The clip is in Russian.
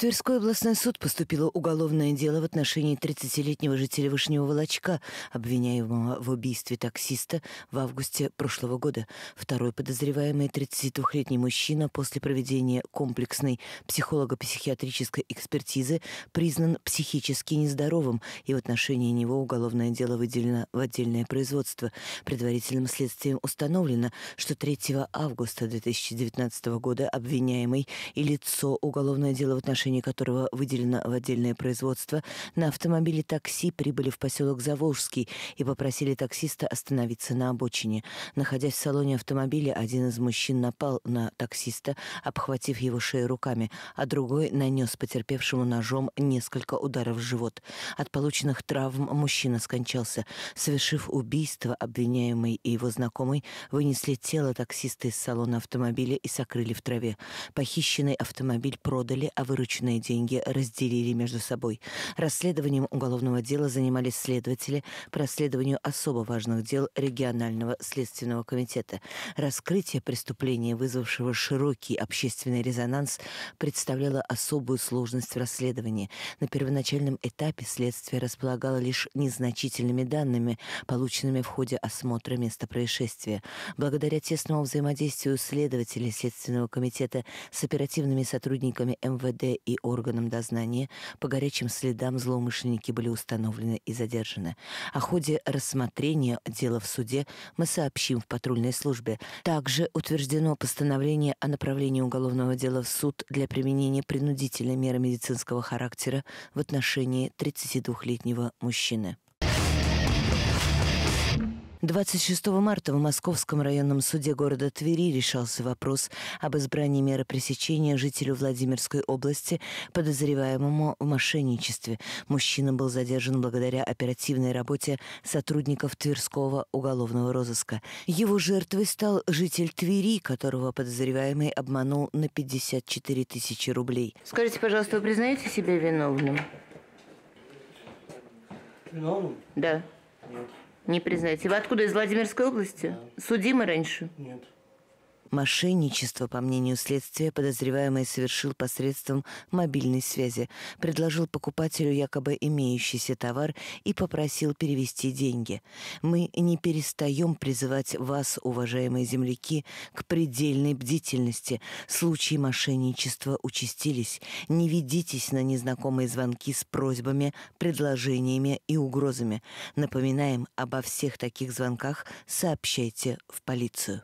Тверской областной суд поступило уголовное дело в отношении 30-летнего жителя Вышнего Волочка, обвиняемого в убийстве таксиста в августе прошлого года. Второй подозреваемый 32-летний мужчина после проведения комплексной психолого-психиатрической экспертизы признан психически нездоровым, и в отношении него уголовное дело выделено в отдельное производство. Предварительным следствием установлено, что 3 августа 2019 года обвиняемый и лицо уголовное дело в отношении отношении которого выделено в отдельное производство, на автомобиле такси прибыли в поселок Заволжский и попросили таксиста остановиться на обочине. Находясь в салоне автомобиля, один из мужчин напал на таксиста, обхватив его шею руками, а другой нанес потерпевшему ножом несколько ударов в живот. От полученных травм мужчина скончался. Совершив убийство, обвиняемый и его знакомый вынесли тело таксиста из салона автомобиля и сокрыли в траве. Похищенный автомобиль продали, а вырученный вырученные деньги разделили между собой. Расследованием уголовного дела занимались следователи по расследованию особо важных дел регионального следственного комитета. Раскрытие преступления, вызвавшего широкий общественный резонанс, представляло особую сложность в расследовании. На первоначальном этапе следствие располагало лишь незначительными данными, полученными в ходе осмотра места происшествия. Благодаря тесному взаимодействию следователей Следственного комитета с оперативными сотрудниками МВД и органам дознания по горячим следам злоумышленники были установлены и задержаны. О ходе рассмотрения дела в суде мы сообщим в патрульной службе. Также утверждено постановление о направлении уголовного дела в суд для применения принудительной меры медицинского характера в отношении 32-летнего мужчины. 26 марта в Московском районном суде города Твери решался вопрос об избрании меры пресечения жителю Владимирской области, подозреваемому в мошенничестве. Мужчина был задержан благодаря оперативной работе сотрудников Тверского уголовного розыска. Его жертвой стал житель Твери, которого подозреваемый обманул на 54 тысячи рублей. Скажите, пожалуйста, вы признаете себя виновным? Виновным? Да. Нет. Не признаете. Вы откуда, из Владимирской области? Да. Судимы раньше? Нет. Мошенничество, по мнению следствия, подозреваемый совершил посредством мобильной связи, предложил покупателю якобы имеющийся товар и попросил перевести деньги. Мы не перестаем призывать вас, уважаемые земляки, к предельной бдительности. Случаи мошенничества участились. Не ведитесь на незнакомые звонки с просьбами, предложениями и угрозами. Напоминаем, обо всех таких звонках сообщайте в полицию.